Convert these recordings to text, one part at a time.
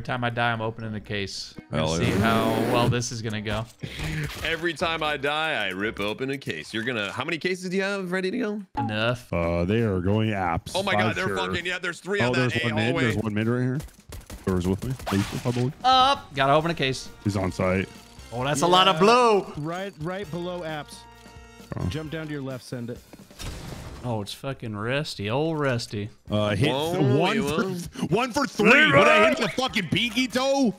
Every time I die, I'm opening the case. We're Hell see yeah. how well this is gonna go. Every time I die, I rip open a case. You're gonna. How many cases do you have ready to go? Enough. Uh, they are going apps. Oh my god, they're sure. fucking. Yeah, there's three Oh, on there's that A one all mid. There's one mid right here. Whoever's with me. Lisa, I believe. Up. Gotta open a case. He's on site. Oh, that's a lot of blue. Right, right below apps. Oh. Jump down to your left. Send it. Oh, it's fucking Rusty. Old Rusty. Uh, hit Whoa, one for won't. one for three. Would I hit the fucking pinky toe?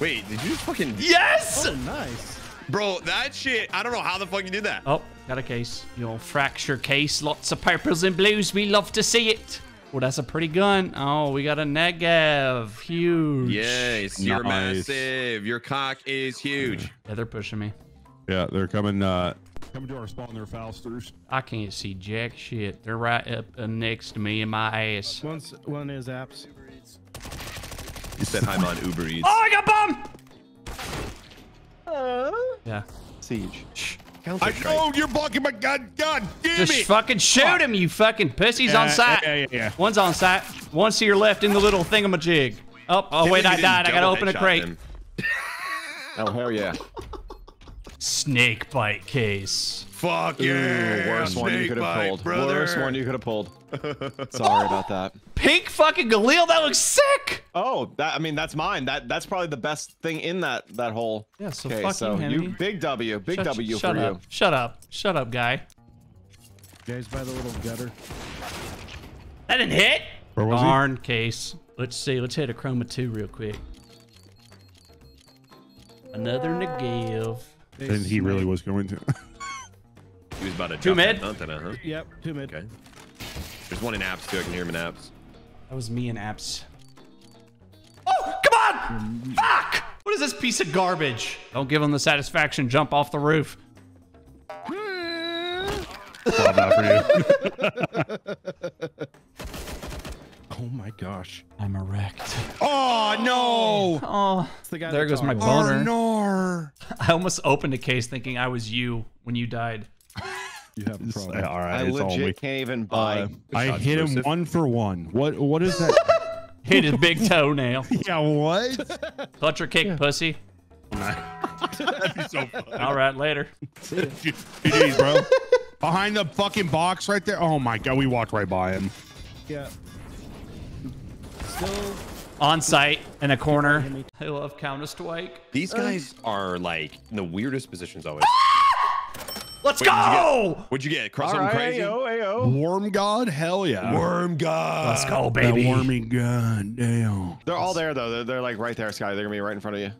Wait, did you just fucking? Yes. Oh, nice. Bro, that shit. I don't know how the fuck you did that. Oh, got a case. Your fracture case. Lots of purples and blues. We love to see it. Oh, that's a pretty gun. Oh, we got a Negev. Huge. Yes, you're Nice. massive. Your cock is huge. Yeah, they're pushing me. Yeah, they're coming. Uh, coming to our spawn. They're I can't see jack shit. They're right up uh, next to me in my ass. One's, one is apps. You said I'm on Uber Eats. Oh, I got bombed. Yeah. Siege. I know you're blocking my gun. God damn Just it! fucking shoot him, you fucking pussies on Yeah, site. yeah, yeah, yeah. One's on site. One's to your left in the little thingamajig. Oh, oh wait, I died. I gotta open a crate. Oh hell yeah. Snakebite case. Fuck Ooh, yeah. worst one you could have bite, pulled. brother. Worst one you could have pulled. Sorry about that. Pink fucking Galil, that looks sick. Oh, that I mean that's mine. That that's probably the best thing in that that whole. Yeah, so okay, fucking so Henry. you big W, big Shut, W shut for up. you. Shut up. Shut up, guy. Guys by the little gutter. That didn't hit. Where was he? Darn case. Let's see. Let's hit a chroma 2 real quick. Another Negev. They And he really was going to. He was about to Two drop mid? that Nothing, huh? Yep, two mid. Okay. There's one in apps too. I can hear him in apps. That was me in apps. Oh, come on! Fuck! What is this piece of garbage? Don't give him the satisfaction. Jump off the roof. For you. Oh my gosh. I'm erect. Oh no! Oh, the guy there that goes my talks. Oh boner. no! I almost opened a case thinking I was you when you died. You have a It's- problem. All right, I it's all me. legit can't even buy. Uh, I shot, hit him one for one. What? What is that? Hit his big toenail. yeah, what? Clutch or kick, pussy. That'd be so fun. All right, later. GG's, bro. Behind the fucking box right there. Oh my god, we walked right by him. Yeah. Still. On site in a corner. I love Counter Strike. These guys are like in the weirdest positions always. Ah! Let's Wait, did you go! What'd you get? Cross All something right, crazy? ayo, ayo. Worm god? Hell yeah. Worm god. Let's go, That baby. wormy god. Damn. They're all there though. They're, they're like right there, Sky. They're gonna be right in front of you.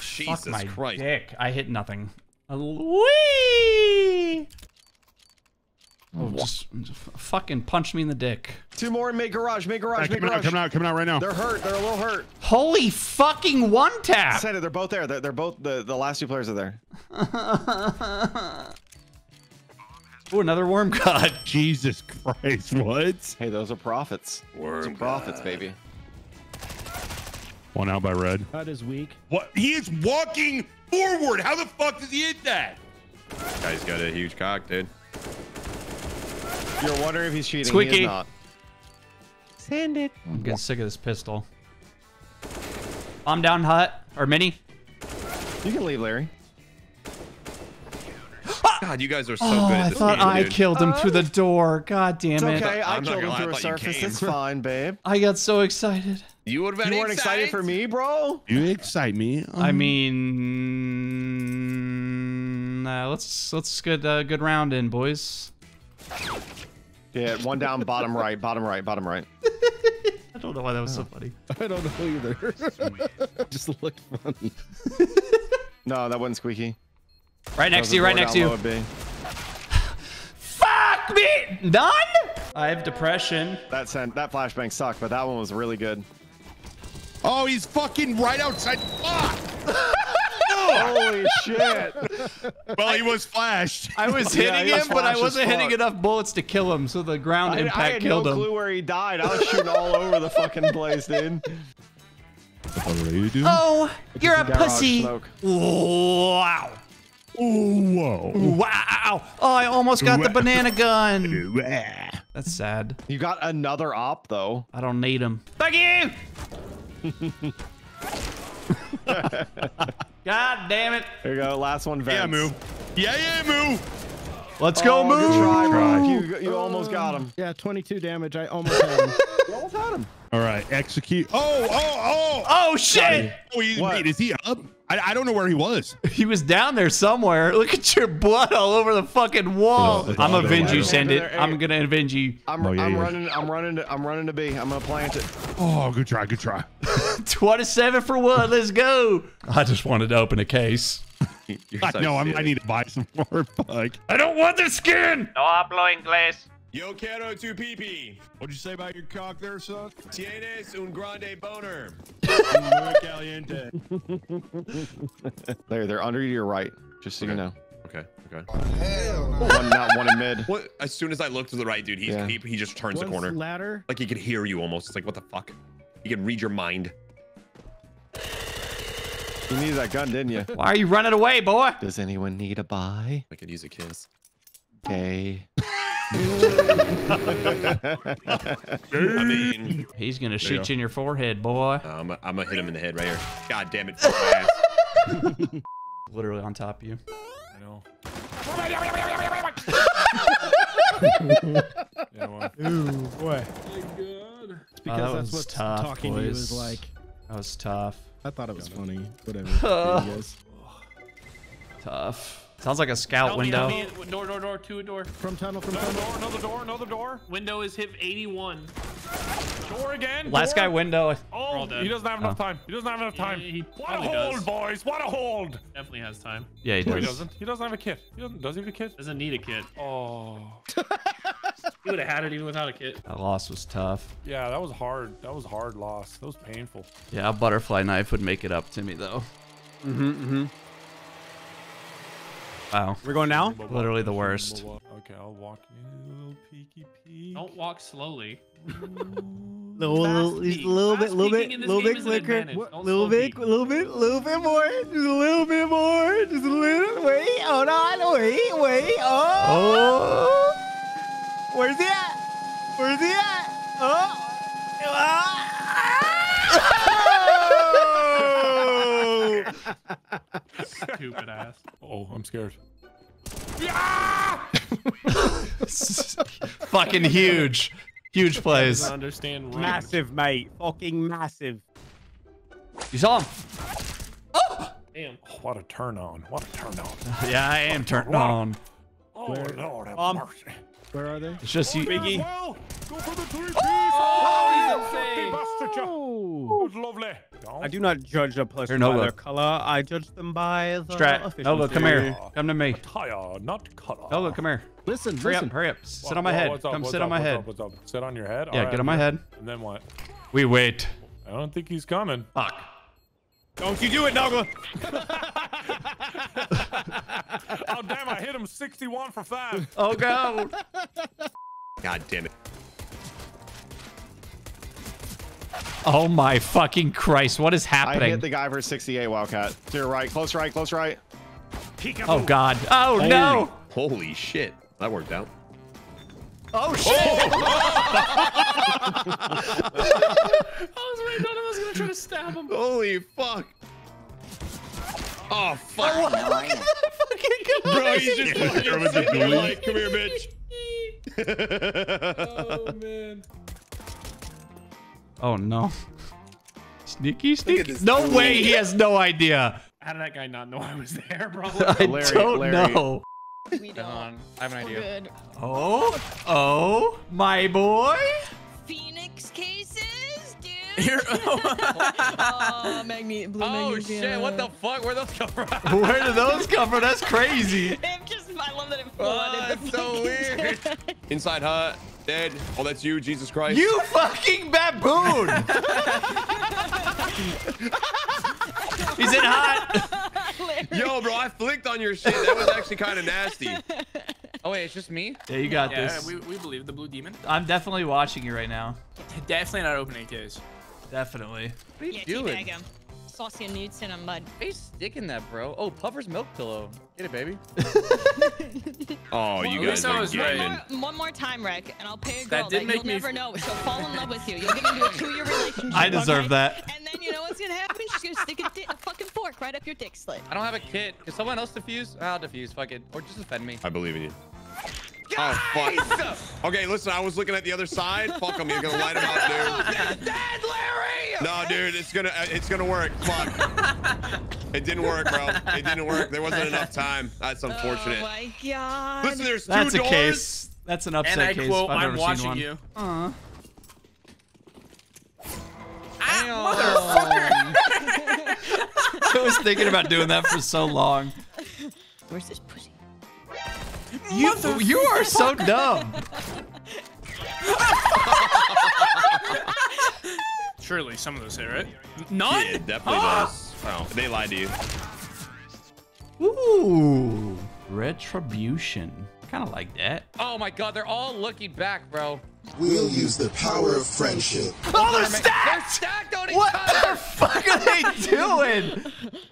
Jesus Fuck my Christ. dick. I hit nothing. A wee! Oh, just, just fucking punch me in the dick. Two more in mid garage, mid garage, mid coming out, garage. coming out, coming out right now. They're hurt. They're a little hurt. Holy fucking one tap! Said it. They're both there. They're, they're both the the last two players are there. Ooh, another worm god. Jesus Christ, what? Hey, those are profits. Those are Worm profits, baby. One out by red. That is weak. What? He is walking forward. How the fuck does he hit that? Guy's got a huge cock, dude. You're wondering if he's cheating. He Squeaky. is not. I'm getting sick of this pistol. I'm down hut or mini. You can leave, Larry. Ah! God, you guys are so Oh, good at I this thought game, I dude. killed him uh, through the door. God damn it. It's okay. I I'm killed him through a surface. It's fine, babe. I got so excited. You would have You weren't excited for me, bro? You excite me. I um, mean, uh, let's let's get a good round in, boys. Yeah, one down, bottom right, bottom right, bottom right. I don't know why that was so funny. I don't know either. Just looked funny. No, that wasn't squeaky. Right next to you, right next to you. Be. Fuck me! None? I have depression. That sent that flashbang sucked, but that one was really good. oh, he's fucking right outside. Fuck! Holy shit! Well, he was flashed. I was hitting he was him, but I wasn't hitting enough bullets to kill him, so the ground I, I impact had killed no him. clue where he died. I was shooting all over the fucking place, dude. What do you do? Oh, you're a Garage pussy. smoke. Wow. Oh, whoa. Wow. Oh, I almost got the banana gun. That's sad. You got another op though. I don't need him. Fuck you! God damn it. There you go. Last one. Vents. Yeah, move. Yeah, yeah, move. Let's oh, go, Oh, move. Good try, Try. bro. You, you almost got him. Yeah, 22 damage. I almost had him. You almost had him. All right, execute. Oh, oh, oh. Oh, shit. Oh, he, What? wait, is he up? I, I don't know where he was. He was down there somewhere. Look at your blood all over the fucking wall. Oh, I'm avenge you, we send it. There, I'm gonna avenge you. I'm, Oh, yeah, I'm yeah. running. I'm running. To, I'm running to B. I'm gonna plant it. Oh, good try, good try. 27 for one. Let's go. I just wanted to open a case. You're I so know, I'm, I need to buy some more. Fuck. I don't want the skin. No I'm blowing inglés. Yo quiero tu pipi. What'd you say about your cock there, son? Tienes un grande boner. Muy caliente. There, they're under to your right. Just so you know. Okay, okay. One, not one in mid. What? As soon as I look to the right, dude, he's, Yeah. he, he just turns the corner. ladder. Like he could hear you almost. It's like, what the fuck? He can read your mind. You needed that gun, didn't you? Why are you running away, boy? Does anyone need a buy? I could use a kiss. Okay. I mean, He's gonna you shoot go. you in your forehead, boy. Uh, I'm, I'm gonna hit him in the head right here. God damn it. fuck my ass. Literally on top of you. I know. yeah, well, Ooh, boy. Oh, Because that that's was what tough, talking to you boys. is like. That was tough. I thought it was funny. Whatever. There you guys. Tough. Sounds like a scout help me, window. help me. Door, door, door, two door. From tunnel, from Another tunnel. door, another door, another door. Window is hit 81. Door again. Last door. guy window. Oh, all he doesn't have enough Oh. time. He doesn't have enough time. Yeah, he what a hold, does. boys. What a hold. Definitely has time. Yeah, he No, he does. doesn't. He doesn't have a kit. He doesn't. Does he have a kit? Doesn't need a kit. Oh. He would have had it even without a kit. That loss was tough. Yeah, that was hard. That was hard loss. That was painful. Yeah, a butterfly knife would make it up to me though. Mm-hmm, mm-hmm. Wow. We're going now? Literally the worst. Okay, I'll walk in a little peeky peek. Don't walk slowly. Little, little, Fast a little bit, Fast little bit, in this little bit is quicker. advantage. Little bit, peek. little bit, a little bit more. Just a little bit more. Just a little. Wait, hold on. Wait, wait. Oh. oh. Where's he at? Where's he at? Oh. Ah. Stupid ass. Oh, I'm scared. Fucking huge. Huge plays. Doesn't understand range. Massive, mate. Fucking massive. You saw him. Oh! Damn. Oh, what a turn on. What a turn on. Yeah, I am turned on. Oh, Where- Lord have Um, mercy. Where are they? It's just you. Biggie. Well, go for the three piece. Oh, he's He insane. busted you. Oh. It was lovely. I do not judge a person Here, by their color. I judge them by the Strat. efficiency. Nova, come here. Come to me. Tire, not color. Nova, come here. Listen, Hurry listen. up, hurry up. Sit Wha- on my wha- head. up, Come sit up, on my what's head. Up, what's up? Sit on your head. Yeah, All get on my head. And then what? We wait. I don't think he's coming. Fuck. Don't you do it, Nogla. oh damn! I hit him 61 for five. Oh god. God damn it. Oh my fucking Christ. What is happening? I happening? hit the guy for 68 Wildcat. To your right, close right, close right. Oh god. Oh no. Holy shit. That worked out. Oh, oh! shit. I was waiting on him. I was gonna try to stab him. Holy fuck. Oh, fuck. Oh, look at that fucking god. Bro, he's just fucking Throw him in sitting there like, come here, bitch. Oh man. Oh no. Sneaky, sneaky. No dude. way he has no idea. How did that guy not know I was there, bro? I Larry, don't Larry. know. We don't. I have an We're good. Oh, oh, my boy. Phoenix cases, dude. oh, Magne- blue oh magnesium. shit! What the fuck? Where those come from? Where did those come from? That's crazy. It just, I love that it Oh, flooded. the that's so fucking- weird. Inside hut. Dead. Oh, that's you, Jesus Christ. You fucking baboon. He's in hot. Yo, bro, I flicked on your shit. That was actually kind of nasty. Oh wait, it's just me? Yeah, you got Yeah, this. we, we believe the blue demon. I'm definitely watching you right now. Definitely not opening case. Definitely. What are you yeah, doing? Teabag him. saucy and nudes in them, bud. Hey, stick in that, bro. Oh, Puffer's milk pillow. Get it, baby. Oh, you At guys least I are was One gaming. more, one more time, Rick, and I'll pay a That girl did that, make you'll me never know. She'll fall in love with you. You'll get into a two-year relationship. I deserve okay? that. And then you know what's gonna happen? She's gonna stick a, di- a fucking fork right up your dick slit. I don't have a kit. Can someone else defuse? I'll defuse. Fuck it. Or just defend me. I believe in you. Oh fuck. Okay, listen. I was looking at the other side. Fuck them. You're gonna light him up, dude. Dead, Larry! No, dude. It's gonna. uh, It's gonna work. Fuck. It didn't work, bro. It didn't work. There wasn't enough time. That's unfortunate. Oh my god. Listen, there's two That's a case. That's an upset And I case. quote, if I've I'm ever watching seen one. you. I was thinking about doing that for so long. Where's this pussy? You, you are so dumb. Surely some of those hit, right? None? Yeah, definitely does. Oh, they lied to you. Ooh, retribution. Kind of like that. Oh my god, they're all looking back, bro. We'll use the power of friendship. Oh, they're stacked! They're stacked. stacked on each What other. the fuck are they doing?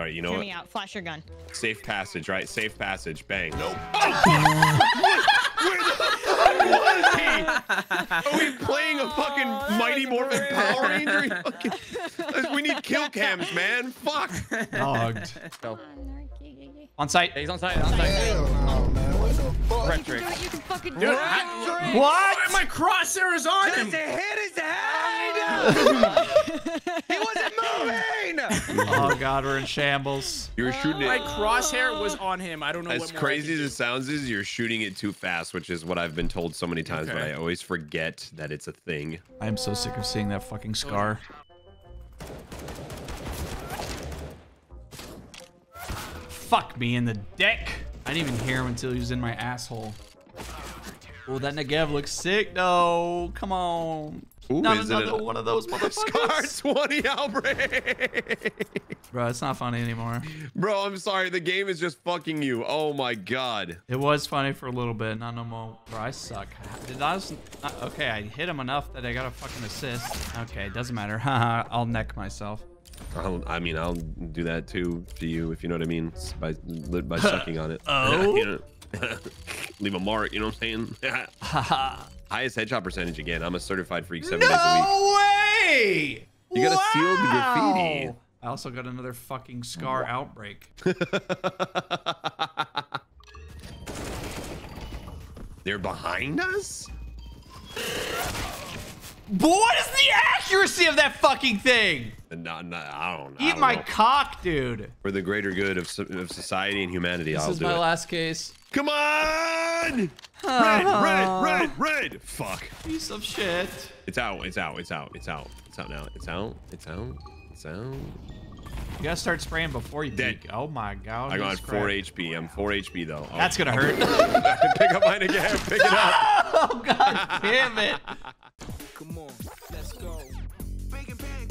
Oh fuck. All right, you know Hear what? me out. Flash your gun. Safe passage, right? Safe passage. Bang. Nope. Are we playing a fucking oh, Mighty Morphin Power Ranger? Fucking- we need kill cams, man. Fuck. Dogged. Go. On site. Hey, he's on site. On site. Hell no, oh, man. What the fuck? Rectrixx. can do it. You can fucking do it. I- What? my crosshair is on him. hit his head! He wasn't moving! Oh god, we're in shambles. You're shooting My crosshair was on him. I don't know As what crazy as it sounds, is you're shooting it too fast, which is what I've been told so many times, but I always forget that it's a thing. I am so sick of seeing that fucking oh, scar. Fuck me in the dick. I didn't even hear him until he was in my asshole. Oh, that Negev looks sick though. Come on. Ooh, Not another a- one of those Scar motherfuckers. 20 outbreak. Bro, it's not funny anymore. Bro, I'm sorry. The game is just fucking you. Oh my god. It was funny for a little bit, not no more. Bro, I suck. Did I just, uh, okay, I hit him enough that I got a fucking assist. Okay, it doesn't matter. I'll neck myself. I'll, I mean, I'll do that too to you if you know what I mean. By by sucking on it. Oh? Leave a mark. You know what I'm saying? Haha. Highest headshot percentage again. I'm a certified freak seven days a week. No way! You got a sealed graffiti. Wow. I also got another fucking scar outbreak. They're behind us. But what is the accuracy of that fucking thing? No, no, I don't. I Eat don't my know. cock, dude. For the greater good of, of society and humanity, This I'll do it. This is my last case. Come on! Red, red, red, red. Fuck. Piece of shit. It's out. It's out. It's out. It's out. It's out now. It's out. It's out. It's out. You gotta start spraying before you Dead. peek. Oh my god. I got 4 cracked. HP. I'm 4 HP though. Oh, That's gonna hurt. pick up mine again. Pick it up. oh god damn it. Come on, let's go. Bacon.